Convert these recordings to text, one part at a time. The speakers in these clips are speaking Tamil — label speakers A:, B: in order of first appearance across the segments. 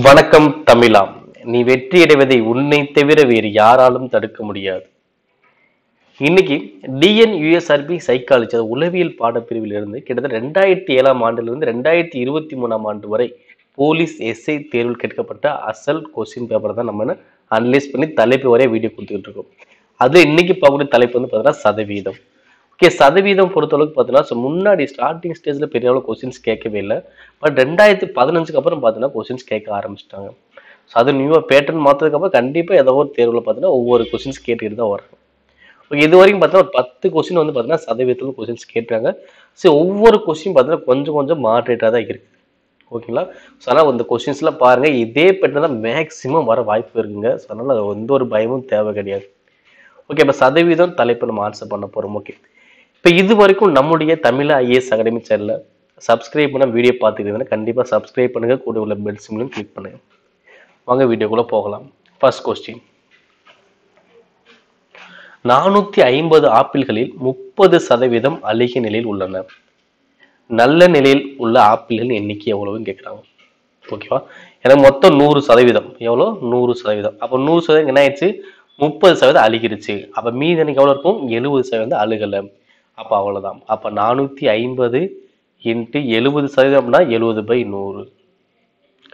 A: வணக்கம் தமிழாம். நீ வெற்றி அடைவதை உன்னை தவிர வேறு யாராலும் தடுக்க முடியாது. இன்னைக்கு டிஎன் யூஎஸ்ஆர்பி சைக்காலஜி அது உளவியல் பாடப்பிரிவில் இருந்து கிட்டத்தட்ட ரெண்டாயிரத்தி ஏழாம் ஆண்டிலிருந்து ரெண்டாயிரத்தி இருபத்தி மூணாம் ஆண்டு வரை போலீஸ் எஸ்ஐ தேர்வில் கேட்கப்பட்ட அசல் கொஸ்டின் பேப்பர் தான் நம்ம அனலைஸ் பண்ணி தலைப்பு வரைய வீடியோ கொடுத்துக்கிட்டு இருக்கோம். அது இன்னைக்கு பார்க்கக்கூடிய தலைப்பு வந்து பார்த்தீங்கன்னா சதவீதம். ஓகே சதவீதம் பொறுத்தளவுக்கு பார்த்தீங்கன்னா ஸோ முன்னாடி ஸ்டார்டிங் ஸ்டேஜில் பெரிய அளவு கொஸ்டின்ஸ் கேட்கவே இல்லை. பட் ரெண்டாயிரத்தி பதினஞ்சுக்கு அப்புறம் பார்த்தீங்கன்னா கொஸ்டின்ஸ் கேட்க ஆரம்பிச்சிட்டாங்க. ஸோ அது நியூவாக பேட்டர்ன் மாற்றதுக்கப்புறம் கண்டிப்பாக ஏதோ ஒரு தேர்வில் பார்த்தீங்கன்னா ஒவ்வொரு கொஸ்டின்ஸ் கேட்டுக்கிட்டு தான் வரும் ஓகே இது வரைக்கும் பார்த்தீங்கன்னா ஒரு பத்து கொஸ்டின் வந்து பார்த்தீங்கன்னா சதவீதத்தில் கொஸ்டின்ஸ் கேட்டாங்க ஸோ ஒவ்வொரு கொஸ்டின் பார்த்தீங்கன்னா கொஞ்சம் கொஞ்சம் மாட்ரேட்டாக தான் இருக்குது ஓகேங்களா? ஸோ ஆனால் இந்த கொஸ்டின்ஸ்லாம் பாருங்கள் இதே பேட்டர்ன் தான் மேக்ஸிமம் வர வாய்ப்பு இருக்குங்க. ஸோ அதனால் அது எந்த ஒரு பயமும் தேவை கிடையாது. ஓகே இப்போ சதவீதம் தலைப்பு நம்ம ஆன்சர் பண்ண போகிறோம் ஓகே இப்போ இது வரைக்கும் நம்முடைய தமிழ் ஐஏஎஸ் அகாடமி சேனலில் சப்ஸ்கிரைப் பண்ண வீடியோ பார்த்துக்கிட்டீங்கன்னா கண்டிப்பாக சப்ஸ்கிரைப் பண்ணுங்க. கூட உள்ள பெல் சிம்லையும் கிளிக் பண்ணுங்க. வாங்க வீடியோக்குள்ளே போகலாம். ஃபர்ஸ்ட் கொஸ்டின் நானூற்றி ஐம்பது ஆப்பிள்களில் முப்பது சதவீதம் அழுகிய நிலையில் உள்ளன. நல்ல நிலையில் உள்ள ஆப்பிள்களின் எண்ணிக்கை எவ்வளவுன்னு கேட்குறாங்க ஓகேவா எனக்கு மொத்தம் நூறு சதவீதம். எவ்வளோ நூறு சதவீதம். அப்போ நூறு சதவீதம் என்ன ஆயிடுச்சு? முப்பது சதவீதம் அழுகிருச்சு. அப்போ மீதி எனக்கு எவ்வளோ இருக்கும்? எழுபது சதவீதம் அழுகலை. அப்போ அவ்வளோதான் அப்போ நானூற்றி ஐம்பது இன்ட்டு எழுபது சதவீதம்னா எழுபது பை நூறு.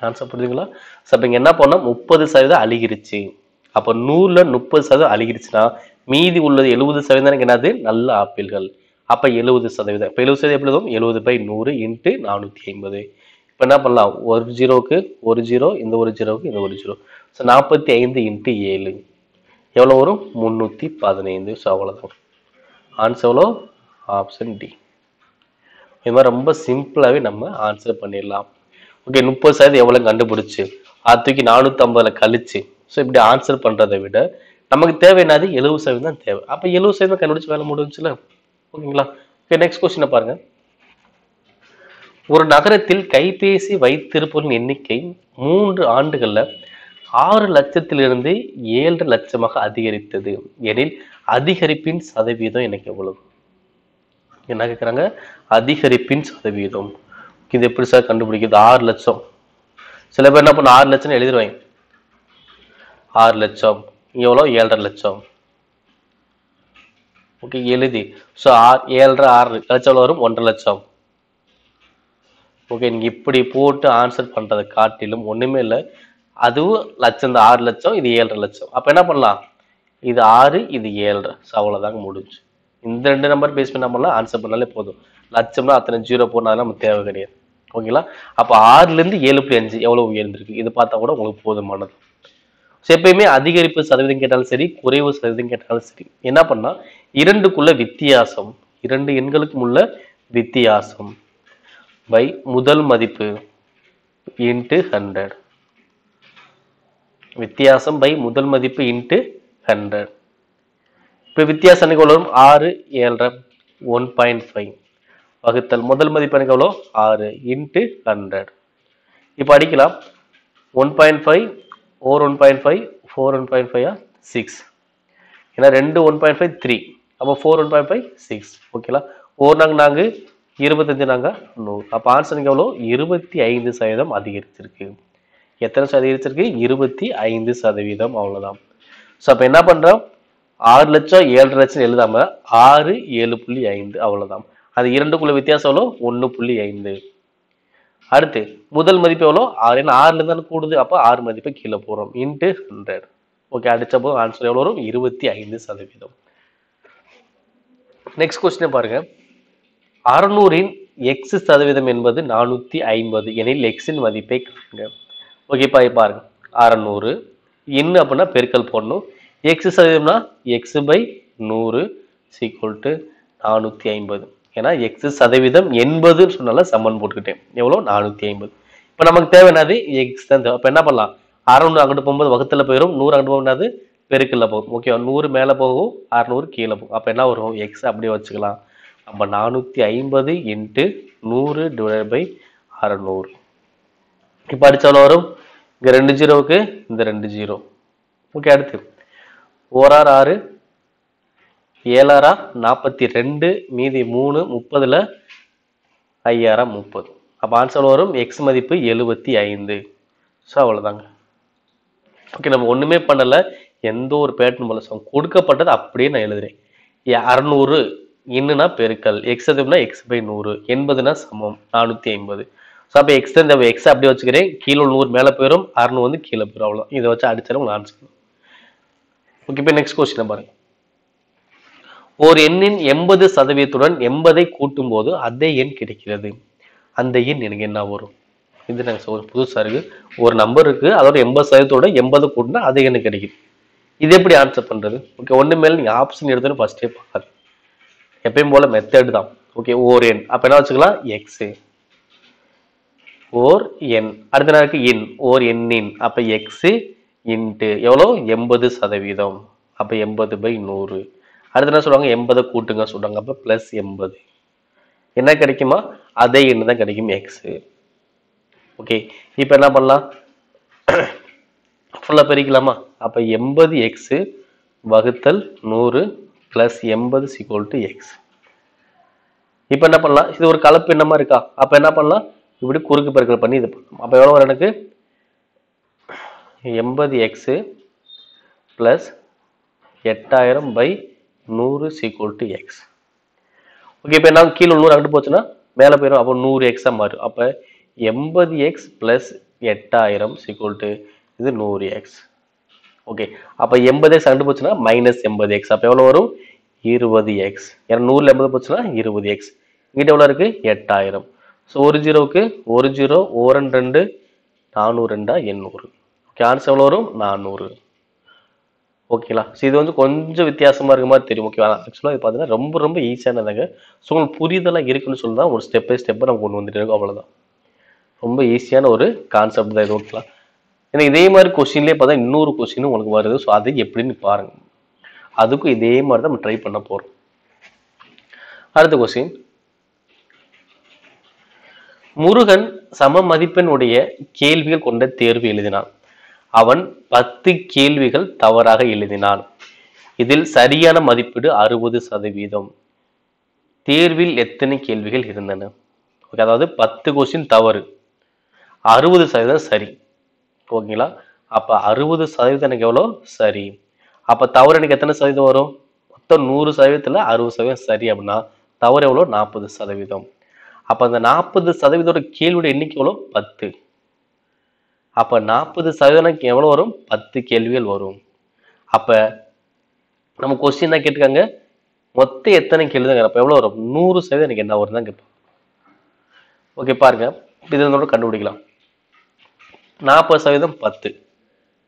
A: கான்செப்ட் புரியுதுங்களா ஸோ இப்போ இங்கே என்ன பண்ணோம்? முப்பது சதவீதம் அழுகிருச்சு. அப்போ நூறில் முப்பது சதவீதம் அழுகிருச்சுன்னா மீதி உள்ளது எழுபது சதவீதம் என்னது? நல்ல ஆப்பிள்கள். அப்போ எழுபது சதவீதம். இப்போ எழுபது சதவீதம் எப்படி எழுபது பை நூறு இன்ட்டு நானூற்றி ஐம்பது. இப்போ என்ன பண்ணலாம்? ஒரு ஜீரோவுக்கு ஒரு ஜீரோ இந்த ஒரு ஜீரோவுக்கு இந்த ஒரு ஜீரோ. ஸோ நாற்பத்தி ஐந்து இன்ட்டு ஏழு. எவ்வளோ வரும்? முந்நூற்றி பதினைந்து. ஸோ அவ்வளோதான் ஆன்சர் எவ்வளோ ஆப்ஷன் டி இது மாதிரி ரொம்ப சிம்பிளாகவே நம்ம ஆன்சர் பண்ணிடலாம். ஓகே முப்பது சதவீதம் எவ்வளோ கண்டுபிடிச்சு அது தூக்கி நானூற்றம்பதில் கழிச்சு ஸோ இப்படி ஆன்சர் பண்ணுறதை விட நமக்கு தேவை என்னது? எழுபது சதவீதம் தான் தேவை. அப்போ எழுபது சதவீதம் கண்டுபிடிச்சி வேலை முடிஞ்சுல ஓகேங்களா ஓகே நெக்ஸ்ட் கொஸ்டினை பாருங்கள் ஒரு நகரத்தில் கைபேசி வைத்திருப்பவரின் எண்ணிக்கை மூன்று ஆண்டுகளில் ஆறு லட்சத்திலிருந்து ஏழு லட்சமாக அதிகரித்தது. எனில் அதிகரிப்பின் சதவீதம் எனக்கு எவ்வளவு? என்ன கேட்குறாங்க அதிகரிப்பின் சதவீதம். இது எப்படி சார் கண்டுபிடிக்குது ஆறு லட்சம். சில பேர் என்ன பண்ண ஆறு லட்சம் எழுதிடுவாங்க ஆறு லட்சம். எவ்வளோ? ஏழரை லட்சம். ஓகே எழுதி. ஸோ ஆறு ஏழரை ஆறு லட்சம் எவ்வளோ வரும்? ஒன்றரை லட்சம். ஓகே நீங்கள் இப்படி போட்டு ஆன்சர் பண்ணுறதை காட்டிலும் ஒன்றுமே இல்லை. அதுவும் லட்சம் இந்த ஆறு லட்சம் இது ஏழரை லட்சம். அப்போ என்ன பண்ணலாம்? இது ஆறு இது ஏழரை. ஸோ அவ்வளோதாங்க முடிஞ்சு. இந்த ரெண்டு நம்பர் பேஸ் பண்ண பண்ணலாம் ஆன்சர் பண்ணாலே போதும். லட்சம்னா அத்தனை ஜீரோ போனாலும் நமக்கு தேவை கிடையாது. ஓகேங்களா? அப்போ ஆறுலேருந்து ஏழு புள்ளி அஞ்சு எவ்வளோ உயர்ந்திருக்கு? இது பார்த்தா கூட உங்களுக்கு போதுமானது. ஸோ எப்பயுமே அதிகரிப்பு சதவீதம் கேட்டாலும் சரி குறைவு சதவீதம் கேட்டாலும் சரி என்ன பண்ணால் இரண்டுக்குள்ள வித்தியாசம் இரண்டு எண்களுக்கும் உள்ள வித்தியாசம். பை முதல் மதிப்பு இன்ட்டு ஹண்ட்ரட் வித்தியாசம் பை முதல் மதிப்பு இன்ட்டு ஹண்ட்ரட் இப்போ வித்தியாசம் எனக்கு எவ்வளோ வரும்? ஆறு ஏழரை ஒன் பாயிண்ட் ஃபைவ் வகுத்தல் முதல் மதிப்பு எனக்கு எவ்வளோ ஆறு இன்ட்டு ஹண்ட்ரட் இப்போ அடிக்கலாம். One point five four one point five four one point five six ஏன்னா ரெண்டு ஒன் பாயிண்ட் ஃபைவ் த்ரீ அப்போ four one point five six ஓகேங்களா ஒரு நாங்க நாங்கள் இருபத்தஞ்சு நாங்கள் நூறு. அப்போ ஆன்சருக்கு எவ்வளோ இருபத்தி ஐந்து சதவீதம் அதிகரிச்சிருக்கு. எத்தனை சதவீதம் அதிகரிச்சிருக்கு இருபத்தி ஐந்து சதவீதம் அவ்வளோதான் ஸோ அப்போ என்ன பண்ணுறோம் ஆறு லட்சம் ஏழரை லட்சம் எழுதாம ஆறு ஏழு புள்ளி ஐந்து அவ்வளோதான் அது இரண்டுக்குள்ள வித்தியாசம் எவ்வளோ ஒன்று புள்ளி ஐந்து. அடுத்து முதல் மதிப்பு எவ்வளோ ஆறு. ஏன்னா ஆறுல தானே கூடுது. அப்போ ஆறு மதிப்பை கீழே போகிறோம் இன்ட்டு ஹண்ட்ரட் ஓகே அடிச்சப்போ ஆன்சர் எவ்வளோ வரும்? இருபத்தி ஐந்து சதவீதம். நெக்ஸ்ட் கொஸ்டினை பாருங்க. அறுநூறின் எக்ஸ் சதவீதம் என்பது நானூற்றி ஐம்பது. எனில் எக்ஸின் மதிப்பை காணுங்க ஓகேப்பா இப்போ பாருங்க. அறநூறு. இன்னு அப்படின்னா பெருக்கல் போடணும். எக்ஸ் சதவீதம்னா எக்ஸ் பை நூறு சீக்குவல் டு நானூற்றி ஐம்பது. ஏன்னா எக்ஸ் சதவீதம் எண்பதுன்னு சொன்னால சம்மன் போட்டுக்கிட்டேன். எவ்வளோ? நானூற்றி ஐம்பது. இப்போ நமக்கு தேவை என்னது? எக்ஸ் தான் தேவை. அப்போ என்ன பண்ணலாம்? அறநூறு அங்கிட்டு போகும்போது வகுத்தில் போயிடும் நூறு அங்கிட்டு போகும்போது பெருக்கல்ல போகும். ஓகே நூறு மேலே போகும். அறநூறு கீழே போகும். அப்போ என்ன வரும்? எக்ஸ் அப்படியே வச்சுக்கலாம். நம்ம நானூற்றி ஐம்பது இன்ட்டு நூறு டிவைட் பை அறநூறு. இப்போ அடித்தாலும் வரும்? இங்கே ரெண்டு ஜீரோவுக்கு இந்த ரெண்டு ஜீரோ. ஓகே அடுத்து. ஓரார் ஆறு ஏழாரா நாற்பத்தி ரெண்டு மீதி மூணு முப்பதில் ஐயாயிரம் முப்பது. அப்போ ஆன்சர் வரும் எக்ஸ் மதிப்பு எழுபத்தி ஐந்து. ஸோ அவ்வளோதாங்க ஓகே நம்ம ஒண்ணுமே பண்ணல. எந்த ஒரு பேட்டர்ன் போல சம் கொடுக்கப்பட்டது அப்படியே நான் எழுதுறேன். ஏ- அறநூறு இன்னுனா பெருக்கல். எக்ஸ் எதுனா எக்ஸ் பை நூறு. எண்பதுனா சமம். நானூற்றி ஐம்பது. ஸோ அப்போ எக்ஸ் இந்த எக்ஸ் அப்படியே வச்சுக்கிறேன். கீழே உள்ள நூறு மேலே போயிடும் அறுநூறு வந்து கீழே போயிடும் அவ்வளோ இதை வச்சு அடிச்சாலும் உங்களுக்கு ஆன்சர் ஓகே இப்போ நெக்ஸ்ட் கொஸ்டின் பாருங்க. ஒரு எண்ணின் எண்பது சதவீதத்துடன் எண்பதை கூட்டும் போது அதே எண் கிடைக்கிறது. அந்த எண் எனக்கு என்ன வரும்? இது நாங்கள் ஒரு புதுசாக இருக்குது ஒரு நம்பர் இருக்குது அதோட எண்பது சதவீதத்தோட எண்பது கூட்டினா அதே எண்ணு கிடைக்குது. இது எப்படி ஆன்சர் பண்ணுறது ஓகே ஒன்று மேலே நீங்கள் ஆப்ஷன் எடுத்துன்னு ஃபஸ்ட்டே பார்க்காது எப்பயும் போல் மெத்தட் தான். ஓகே ஓர் எண். அப்போ என்ன வச்சுக்கலாம்? எக்ஸு ஓர் என் அடுத்த நாளுக்கு இன். ஓர் எண்ணின். அப்போ எக்ஸு இன்ட்டு எவ்வளோ? எண்பது சதவீதம். அப்போ எண்பது பை நூறு. அடுத்து என்ன சொல்லுவாங்க? எண்பதை கூட்டுங்க சொல்றாங்க. அப்போ ப்ளஸ் எண்பது. என்ன கிடைக்குமா? அதே எண்ணு தான் கிடைக்கும் எக்ஸு ஓகே இப்போ என்ன பண்ணலாம்? ஃபுல்லாக பெருக்கலாமா? அப்போ எண்பது எக்ஸு வகுத்தல் நூறு ப்ளஸ் எண்பது சிக்வல் டு எக்ஸ் இப்போ என்ன பண்ணலாம்? இது ஒரு கலப்பு என்னமா இருக்கா? அப்போ என்ன பண்ணலாம்? இப்படி குறுக்கு பெருக்கல் பண்ணி இது பண்ணணும். அப்போ எவ்வளோ வரும் எனக்கு? எண்பது எக்ஸு ப்ளஸ் எட்டாயிரம் பை நூறு சீக்குவல் டு எக்ஸ் ஓகே இப்போ என்ன கீழே நூறு அங்கிட்டு போச்சுன்னா மேலே போயிடும் அப்போ நூறு எக்ஸாக மாறும். அப்போ எண்பது எக்ஸ் ப்ளஸ் எட்டாயிரம் சீக்குவல் டு இது நூறு எக்ஸ் ஓகே அப்போ எண்பது எக்ஸ் அங்கிட்டு போச்சுன்னா மைனஸ் எண்பது எக்ஸ் அப்போ எவ்வளோ வரும்? இருபது எக்ஸ் ஏன்னா நூறில் எண்பது போச்சுன்னா இருபது எக்ஸ் இங்கிட்ட எவ்வளோ இருக்குது எட்டாயிரம். ஸோ ஒரு ஜீரோவுக்கு ஒரு ஜீரோ ஓரன் ரெண்டு நானூறு ரெண்டா எண்ணூறு. ஓகே ஆன்சர் எவ்வளோ வரும்? நானூறு. ஓகேங்களா ஸோ இது வந்து கொஞ்சம் வித்தியாசமாக இருக்க மாதிரி தெரியும். ஓகேவா ஆக்சுவலாக இது பார்த்தீங்கன்னா ரொம்ப ரொம்ப ஈஸியானதாங்க ஸோ உங்களுக்கு புரிதலாக இருக்குன்னு சொல்லி தான் ஒரு ஸ்டெப் பை ஸ்டெப்பை நம்ம கொண்டு வந்துட்டு இருக்கோம். அவ்வளோதான் ரொம்ப ஈஸியான ஒரு கான்செப்ட் தான் இது. ஓகேங்களா ஏன்னா இதே மாதிரி கொஸ்டின்லேயே பார்த்தா இன்னொரு கொஸ்டின் உங்களுக்கு வருது. ஸோ அது எப்படின்னு பாருங்கள் அதுக்கும் இதே மாதிரி தான் நம்ம ட்ரை பண்ண போகிறோம் அடுத்த கொஸ்டின் முருகன் சம மதிப்பெண்ணுடைய கேள்விகள் கொண்ட தேர்வு எழுதினான். அவன் பத்து கேள்விகள் தவறாக எழுதினான். இதில் சரியான மதிப்பீடு அறுபது சதவீதம். தேர்வில் எத்தனை கேள்விகள் இருந்தன? ஓகே அதாவது பத்து கொஸ்டின் தவறு. அறுபது சதவீதம் சரி. ஓகேங்களா அப்போ அறுபது சதவீதம் எனக்கு எவ்வளோ? சரி. அப்போ தவறு எனக்கு எத்தனை சதவீதம் வரும்? மொத்தம் நூறு சதவீதத்தில் அறுபது சதவீதம் சரி அப்படின்னா தவறு எவ்வளோ? நாற்பது சதவீதம். அப்போ அந்த நாற்பது சதவீதோட கேள்வியோட எண்ணிக்கை எவ்வளோ? பத்து. அப்போ நாற்பது சதவீதம் எவ்வளோ வரும்? பத்து கேள்விகள் வரும். அப்போ நம்ம கொஸ்டின் தான் கேட்டிருக்காங்க? மொத்தம் எத்தனை கேள்வி தான் அப்போ எவ்வளோ வரும்? நூறு சதவீதம் எனக்கு என்ன வரும் தான் கேட்போம் ஓகே பாருங்க. இது இதோட கண்டுபிடிக்கலாம். நாற்பது சதவீதம் பத்து.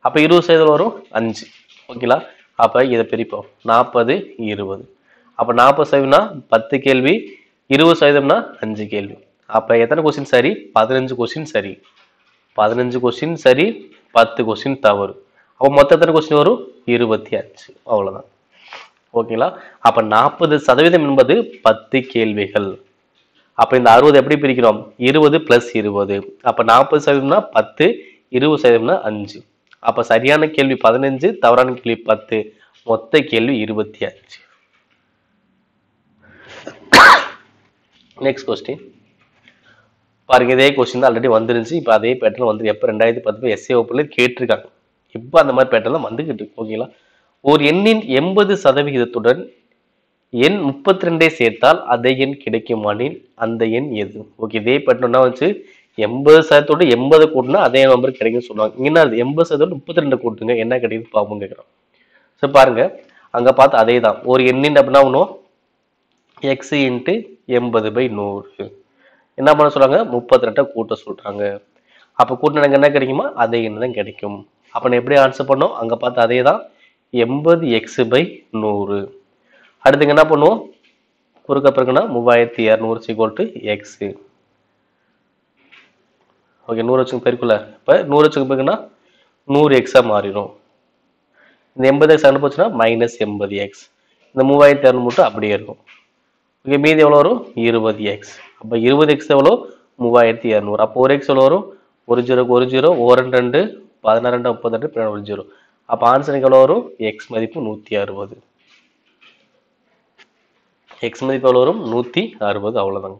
A: அப்போ இருபது சதவீதம் வரும்? அஞ்சு. ஓகேங்களா அப்போ இதை பிரிப்போம். நாற்பது இருபது. அப்போ நாற்பது சதவீதம்னா பத்து கேள்வி இருபது சதவீதம்னா அஞ்சு கேள்வி. அப்போ எத்தனை கொஸ்டின் சரி? பதினஞ்சு கொஸ்டின் சரி. பதினஞ்சு கொஸ்டின் சரி பத்து கொஸ்டின் தவறு. அப்போ மொத்தம் எத்தனை கொஸ்டின் வரும்? இருபத்தி அஞ்சு. அவ்வளோதான் ஓகேங்களா அப்போ நாற்பது சதவீதம் என்பது பத்து கேள்விகள். அப்போ இந்த அறுபது எப்படி பிரிக்கிறோம்? இருபது பிளஸ் இருபது. அப்போ நாற்பது சதவீதம்னா பத்து இருபது சதவீதம்னா அஞ்சு. அப்போ சரியான கேள்வி பதினஞ்சு தவறான கேள்வி பத்து. மொத்த கேள்வி இருபத்தி அஞ்சு. நெக்ஸ்ட் கொஸ்டின் பாருங்க இதே கொஸ்டின் தான் ஆல்ரெடி வந்துருந்துச்சு. இப்போ அதே பேட்டர்ன் வந்து எப்போ ரெண்டாயிரத்தி பத்து எஸ்ஏ ஓப்பில் கேட்டிருக்காங்க. இப்போ அந்த மாதிரி பேட்டர்லாம் வந்துக்கிட்டு இருக்கு ஓகேங்களா ஒரு எண்ணின் எண்பது சதவிகிதத்துடன் எண் முப்பத்தி ரெண்டே சேர்த்தால் அதே எண் கிடைக்குமானில் அந்த எண் எது? ஓகே இதே பேட்டர்னா வச்சு எண்பது சதவீதத்தோட எண்பது கூட்டினா அதே நம்பர் கிடைக்கும்னு சொல்லுவாங்க. இங்கே அது? எண்பது சதவீதம் முப்பத்தி ரெண்டு கூட்டுங்க. என்ன கிடைக்குது பாப்போம் கேட்குறோம் ஸோ பாருங்க. அங்கே பார்த்து அதே தான் ஒரு எண்ணின் அப்படின்னா ஒன்றும் எக்ஸ் இன்ட்டு எண்பது பை நூறு. என்ன பண்ண சொல்கிறாங்க முப்பத்தி ரெண்டை கூட்ட சொல்கிறாங்க அப்போ கூட்டின எனக்கு என்ன கிடைக்குமா? அதே எண்ணு தான் கிடைக்கும். அப்போ நான் எப்படி ஆன்சர் பண்ணோம் அங்கே பார்த்து அதே தான். எண்பது எக்ஸ் பை நூறு. அடுத்துங்க என்ன பண்ணுவோம்? குறுக்க பிறகுனா மூவாயிரத்தி இரநூறு சிக்வல் டு எக்ஸு ஓகே நூறு வச்சுக்கு பெருக்குல. இப்போ நூறு வச்சுக்கு பிறகுனா நூறு எக்ஸாக மாறிடும். இந்த எண்பது எக்ஸ் அனுப்பிச்சுன்னா மைனஸ் எண்பது எக்ஸ் இந்த மூவாயிரத்தி இரநூறு மட்டும் அப்படியே இருக்கும். ஓகே மீதி எவ்வளோ வரும்? இருபது எக்ஸ் அப்போ இருபது எக்ஸ் எவ்வளோ மூவாயிரத்தி இரநூறு. அப்போ ஒரு எக்ஸ் எவ்வளோ வரும்? ஒரு ஜீரோக்கு ஒரு ஜீரோ ஓ ரெண்டு பதினாறு ரெண்டு முப்பத்தி ரெண்டு ஒரு ஜீரோ. அப்போ ஆன்சருக்கு எவ்வளோ வரும்? எக்ஸ் மதிப்பு நூற்றி அறுபது. எக்ஸ் மதிப்பு எவ்வளோ வரும்? நூற்றி அறுபது. அவ்வளோதாங்க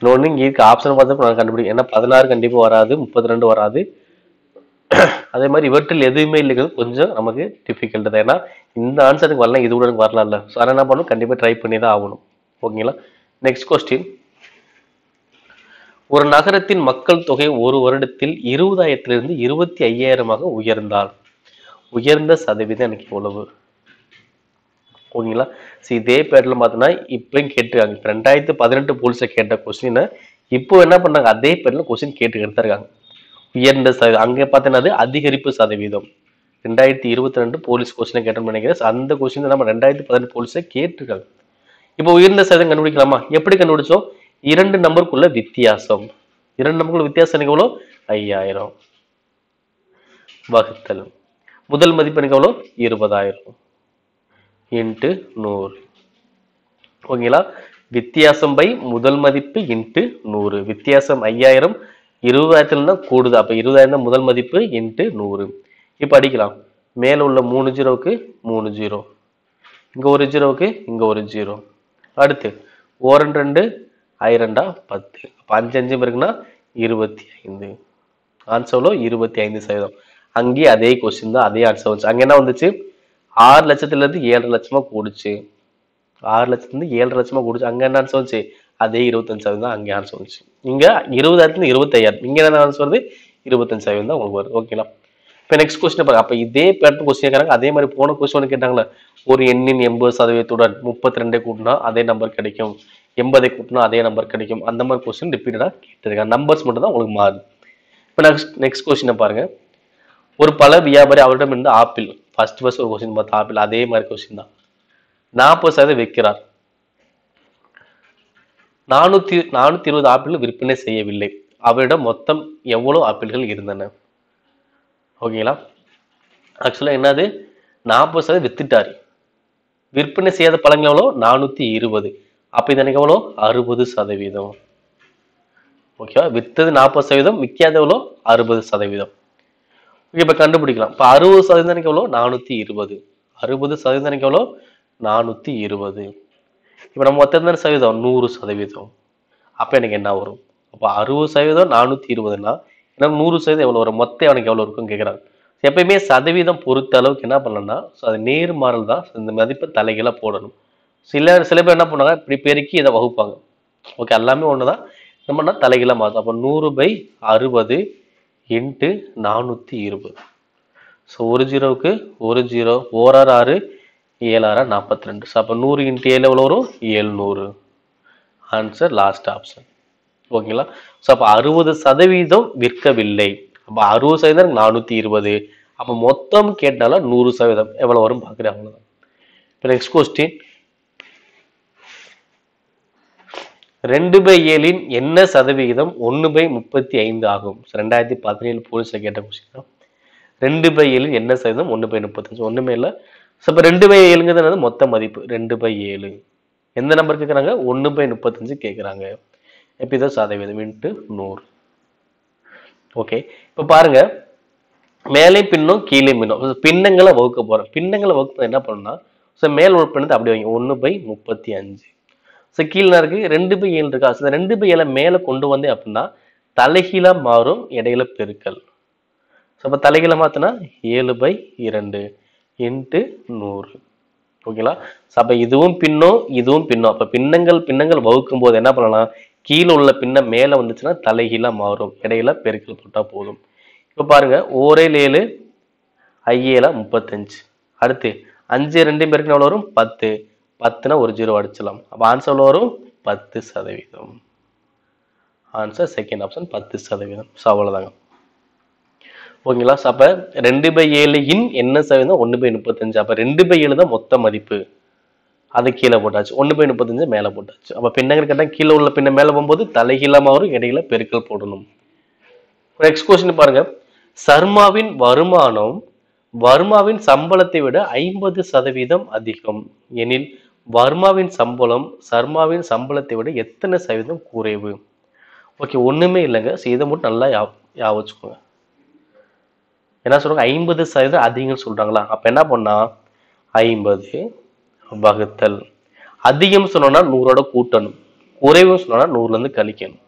A: இன்னொன்று இங்கே இருக்க. ஆப்ஷன் பார்த்தப்போ நான் கண்டுபிடிக்கும் ஏன்னா பதினாறு கண்டிப்பாக வராது முப்பத்தி ரெண்டு வராது. அதே மாதிரி இவற்றில் எதுவுமே இல்லைங்கிறது கொஞ்சம் நமக்கு டிஃபிகல்ட் தான். ஏன்னா இந்த ஆன்சருக்கு வரலாம் இது கூட எனக்கு வரலாம்ல. ஸோ அதை என்ன பண்ணணும்? கண்டிப்பாக ட்ரை பண்ணி தான் ஆகணும். ஓகேங்களா நெக்ஸ்ட் கொஸ்டின் ஒரு நகரத்தின் மக்கள் தொகை ஒரு வருடத்தில் இருபதாயிரத்திலிருந்து இருபத்தி ஐயாயிரமாக உயர்ந்தால் உயர்ந்த சதவீதம் எனக்கு எவ்வளவு? ஓகேங்களா சரி இதே பேட்டில் பார்த்தோன்னா இப்பயும் கேட்டிருக்காங்க. இப்போ ரெண்டாயிரத்து பதினெட்டு போலீஸை கேட்ட கொஸ்டினை இப்போ என்ன பண்ணாங்க? அதே பேட்டில் கொஸ்டின் கேட்டுக்கிட்டு தான் இருக்காங்க உயர்ந்த சதவீதம் அங்கே பார்த்தீங்கன்னா அதிகரிப்பு சதவீதம். ரெண்டாயிரத்தி இருபத்தி ரெண்டு போலீஸ் கொஸ்டினை கேட்டோம்னு நினைக்கிறேன் அந்த கொஸ்டின் நம்ம ரெண்டாயிரத்தி பதினெட்டு போலீஸை கேட்டிருக்காங்க. இப்போ உயர்ந்த சதவீதம் கண்டுபிடிக்கலாமா? எப்படி கண்டுபிடிச்சோம்? இரண்டு நம்பருக்குள்ள வித்தியாசம். இரண்டு நம்பருக்குள்ள வித்தியாசம் எனக்கு எவ்வளோ? ஐயாயிரம். வகுத்தல். முதல் மதிப்பு எனக்கு எவ்வளோ? இருபதாயிரம். இன்ட்டு நூறு. ஓகேங்களா? வித்தியாசம் பை முதல் மதிப்பு இன்ட்டு நூறு. வித்தியாசம் ஐயாயிரம் இருபதாயிரத்துல இருந்தால் கூடுது. அப்போ இருபதாயிரம் தான் முதல் மதிப்பு இன்ட்டு நூறு. இப்போ அடிக்கலாம். மேலே உள்ள மூணு ஜீரோவுக்கு மூணு ஜீரோ. இங்கே ஒரு ஜீரோவுக்கு இங்கே ஒரு ஜீரோ. அடுத்து ஓரன் ரெண்டு ஐரெண்டா பத்து. அப்போ அஞ்சு அஞ்சு இருக்குன்னா இருபத்தி ஐந்து. ஆன்சர்ல இருபத்தி ஐந்து சதவீதம். அங்கேயே அதே கொஸ்டின் தான் அதே ஆன்சர் வந்துச்சு. அங்கே என்ன வந்துச்சு? ஆறு லட்சத்துலேருந்து ஏழரை லட்சமாக கூடுச்சு. ஆறு லட்சத்துலேருந்து ஏழரை லட்சமாக கூடுச்சு. அங்கே என்ன ஆன்சர் வந்துச்சு? அதே இருபத்தஞ்சு சதவீதம் தான் அங்கே ஆன்சர் வந்துச்சு இங்கே இருபதாயிரத்துல இருபத்தையாயிரம் இங்கே என்ன ஆன்சர் வருது? இருபத்தஞ்சு சதவீதம் தான் உங்களுக்கு வருது. ஓகேங்களா இப்போ நெக்ஸ்ட் கொஸ்டின் பாருங்க. அப்போ இதே பேட்டர் கொஸ்டின் கேட்குறாங்க. அதே மாதிரி போன கொஸ்டின் கேட்டாங்களே. ஒரு எண்ணின் எண்பது சதவீதத்துடன் முப்பத்தி ரெண்டை கூட்டினா அதே நம்பர் கிடைக்கும். எண்பதை கூட்டினா அதே நம்பர் கிடைக்கும். அந்த மாதிரி கொஸ்டின் ரிப்பீட்டடாக கேட்டிருக்காங்க. நம்பர்ஸ் மட்டும் தான் உங்களுக்கு மாறுது. இப்போ நெக்ஸ்ட் நெக்ஸ்ட் கொஸ்டினை பாருங்க. ஒரு பல வியாபாரி அவரிடம் இருந்து ஆப்பிள். ஃபர்ஸ்ட் ஃபர்ஸ்ட் ஒரு கொஸ்டின் பார்த்தா ஆப்பிள். அதே மாதிரி கொஸ்டின் தான். நாற்பது சதவீதம் விற்கிறார். நானூத்தி நானூத்தி இருபது ஆப்பிள் விற்பனை செய்யவில்லை. அவரிடம் மொத்தம் எவ்வளவு ஆப்பிள்கள் இருந்தன? ஓகேங்களா? ஆக்சுவலாக என்னது? நாற்பது சதவீதம் வித்துட்டாரு. விற்பனை செய்யாத பழங்கள் எவ்வளோ நானூத்தி இருபது. அப்ப இது எனக்கு எவ்வளோ அறுபது சதவீதம். ஓகேவா? வித்தது நாற்பது சதவீதம் விற்காத எவ்வளோ அறுபது சதவீதம். ஓகே இப்போ கண்டுபிடிக்கலாம். இப்போ அறுபது சதவீதம் எனக்கு எவ்வளோ நானூற்றி இருபது. அறுபது சதவீதம் எனக்கு எவ்வளோ நானூற்றி இருபது. இப்போ நம்ம எத்தனை சதவீதம் நூறு சதவீதம். அப்போ எனக்கு என்ன வரும்? அப்போ அறுபது சதவீதம் நானூற்றி இருபதுன்னா எனக்கு நூறு சதவீதம் எவ்வளோ வரும்? மொத்தம் எனக்கு எவ்வளோ இருக்கும்னு கேட்குறாங்க எப்பயுமே சதவீதம் பொறுத்த அளவுக்கு என்ன பண்ணலன்னா ஸோ அது நேர்மாறல் தான். இந்த மதிப்பை தலைகீழாக போடணும். சில சில பேர் என்ன பண்ணுவாங்க இப்படி பெருக்கி இதை வகுப்பாங்க. ஓகே எல்லாமே ஒன்று தான் நம்மனா தலைகீழாக மாற்றும் அப்போ நூறு பை அறுபது இன்ட்டு நானூற்றி இருபது. ஸோ ஒரு ஜீரோவுக்கு ஒரு ஜீரோ ஓராறு ஆறு ஏழாறு நாற்பத்தி ரெண்டு ஸோ அப்போ நூறு இன்ட்டு ஏழு எவ்வளோ வரும்? ஏழ்நூறு ஆன்சர் லாஸ்ட் ஆப்ஷன் ஓகேங்களா ஸோ அப்போ அறுபது சதவீதம் விற்கவில்லை. அப்போ அறுபது சதவீதம் நானூற்றி இருபது. அப்போ மொத்தம் கேட்டாலும் நூறு சதவீதம். எவ்வளோ வரும் பார்க்குறேன் அவ்வளோதான் இப்போ நெக்ஸ்ட் கொஸ்டின் ரெண்டு பை ஏழின் என்ன சதவிகிதம் ஒன்று பை முப்பத்தி ஐந்து ஆகும். ரெண்டாயிரத்தி பதினேழு போலீஸில் கேட்ட கொஸ்டின் ரெண்டு பை ஏழின் என்ன சதவீதம்? ஒன்று பை முப்பத்தஞ்சு. ஒன்றுமே இல்லை. ஸோ இப்போ ரெண்டு பை ஏழுங்கிறது என்னது மொத்த மதிப்பு ரெண்டு பை ஏழு. எந்த நம்பர் கேட்குறாங்க ஒன்று பை முப்பத்தஞ்சு கேட்குறாங்க இப்போ தான் சதவீதம் இன்ட்டு நூறு. ஓகே இப்போ பாருங்க. மேலே பின்னும் கீழே பின்னும். பின்னங்களை வகுக்க போகிறோம் பின்னங்களை வகுப்பு என்ன பண்ணணும்னா ஸோ மேல் ஒரு அப்படி வைங்க. ஒன்று பை முப்பத்தி அஞ்சு ஸோ கீழே இருக்குது ரெண்டு பை ஏழு இருக்கா? ஸோ ரெண்டு பை ஏழை மேலே கொண்டு வந்தேன் அப்படின்னா தலைகீழாக மாறும் இடையில பெருக்கல். ஸோ இப்போ தலைகீழ மாற்றினா ஏழு பை இரண்டு. இன்ட்டு நூறு. ஓகேங்களா? அப்போ இதுவும் பின்னும் இதுவும் பின்னும் அப்போ பின்னங்கள் பின்னங்கள் வகுக்கும் போது என்ன பண்ணலாம்? கீழே உள்ள பின்னம் மேலே வந்துச்சுன்னா தலைகீழாக மாறும். இடையில பெருக்கல் போட்டால் போதும். இப்போ பாருங்க ஒரே ஏழு ஐஏழா முப்பத்தஞ்சு. அடுத்து அஞ்சு ரெண்டு பேருக்கு எவ்வளோ வரும்? பத்து. பத்துனா ஒரு ஜீரோ அடிச்சிடலாம். அப்போ ஆன்சர் எவ்வளோ வரும்? பத்து சதவீதம். ஆன்சர் செகண்ட் ஆப்ஷன் பத்து சதவீதம். ஸோ அவ்வளோதாங்க ஓகேங்களா? ஸோ அப்போ ரெண்டு பை ஏழு இன் என்ன சதவீதம்? ஒன்று பை முப்பத்தஞ்சு. அப்போ ரெண்டு பை ஏழு தான் மொத்த மதிப்பு. அது கீழே போட்டாச்சு. ஒன்று பை முப்பத்தஞ்சு மேலே போட்டாச்சு. அப்போ பின்னங்கள் கேட்டால் கீழே உள்ள பின்ன மேலே போகும்போது தலைகீழமாக வரும் இடையில பெருக்கல் போடணும். நெக்ஸ்ட் கொஸ்டின் பாருங்க. சர்மாவின் வருமானம் வர்மாவின் சம்பளத்தை விட ஐம்பது சதவீதம் அதிகம். எனில் வர்மாவின் சம்பளம் சர்மாவின் சம்பளத்தை விட எத்தனை சதவீதம் குறைவு? ஓகே ஒன்றுமே இல்லைங்க. ஸோ இதை மட்டும் நல்லா யா யா வச்சுக்கோங்க. என்ன சொல்றாங்க? ஐம்பது சதவீதம் அதிகம்னு சொல்றாங்களா? அப்ப என்ன பண்ணா? ஐம்பது வகுத்தல். அதிகம் சொன்னோம்னா நூறோட கூட்டணும். குறைவு சொன்னா நூறுல இருந்து கழிக்கணும்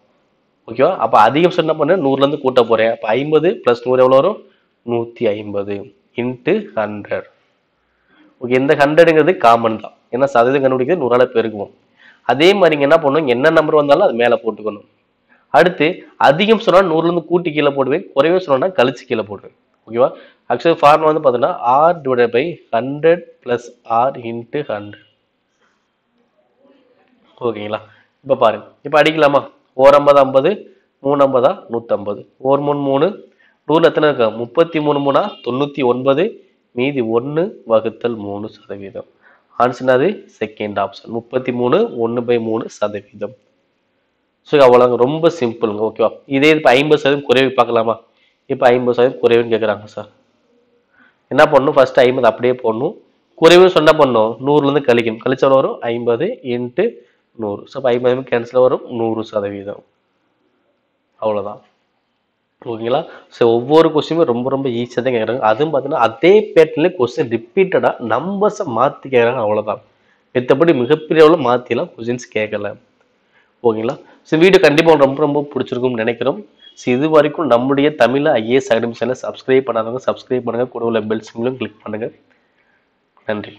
A: ஓகேவா அப்ப அதிகம் சொன்ன பண்ண? நூறுல இருந்து கூட்ட போறேன். அப்ப ஐம்பது பிளஸ் நூறு எவ்வளவு வரும்? நூத்தி ஐம்பது இன்ட்டு ஹண்ட்ரட் ஓகே இந்த ஹண்ட்ரடுங்கிறது காமன் தான். ஏன்னா சதவீதம் கண்டுபிடிக்கிறது நூறால பெருக்குவோம். அதே மாதிரி இங்கே என்ன பண்ணணும் என்ன நம்பர் வந்தாலும் அது மேல போட்டுக்கணும். அடுத்து அதிகம் சொன்னா நூறுல இருந்து கூட்டி கீழே போடுவேன். குறைவு சொன்னோம்னா கழிச்சு கீழே போடுவேன். ஓகேவா ஆக்சுவலி ஃபார்முலா வந்து பார்த்தீங்கன்னா R divide by hundred plus R into hundred ஓகேங்களா இப்போ பாருங்க. இப்போ அடிக்கலாமா? ஓர் ஐம்பது ஐம்பது மூணு ஐம்பதா? நூற்றம்பது ஓர் மூணு மூணு நூறு எத்தனை இருக்கா? முப்பத்தி மூணு மூணா? தொண்ணூற்றி ஒன்பது மீதி ஒன்று வகுத்தல் மூணு சதவீதம். ஆன்சர்னாது செகண்ட் ஆப்ஷன் முப்பத்தி மூணு ஒன்று பை மூணு சதவீதம். ஸோ அவ்வளோங்க ரொம்ப சிம்பிளுங்க ஓகேவா இதே இப்போ ஐம்பது சதவீதம் குறைவு பார்க்கலாமா? இப்போ ஐம்பது சதவீதம் குறைவுன்னு கேட்குறாங்க சார் என்ன பண்ணணும் ஃபர்ஸ்ட் ஐம்பது அப்படியே போடணும். குறைவுன்னு சொன்ன பண்ணணும் நூறுலேருந்து கழிக்கணும். கழிச்சா வரும் ஐம்பது இன்ட்டு நூறு. ஸோ இப்போ ஐம்பது கேன்சல் வரும். நூறு சதவீதம். அவ்வளோதான் ஓகேங்களா ஸோ ஒவ்வொரு கொஸ்டினுமே ரொம்ப ரொம்ப ஈஸியாக தான் கேட்குறாங்க அதுவும் பார்த்தீங்கன்னா அதே பேட்டர்லேயே கொஸ்டின் ரிப்பீட்டடாக நம்பர்ஸை மாற்றி கேட்குறாங்க அவ்வளோதான் மத்தபடி மிகப்பெரிய அளவில் மாற்றிலாம் கொஸ்டின்ஸ் கேட்கல ஓகேங்களா ஸோ வீடியோ கண்டிப்பாக ரொம்ப ரொம்ப பிடிச்சிருக்கும்னு நினைக்கிறோம். ஸோ இது வரைக்கும் நம்முடைய தமிழ் ஐஏஎஸ் அகாடமி சேனலை சப்ஸ்கிரைப் பண்ணாதவங்க சப்ஸ்கிரைப் பண்ணுங்கள் கூட உள்ள பெல் கிளிக் பண்ணுங்கள் நன்றி.